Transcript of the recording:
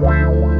Wow.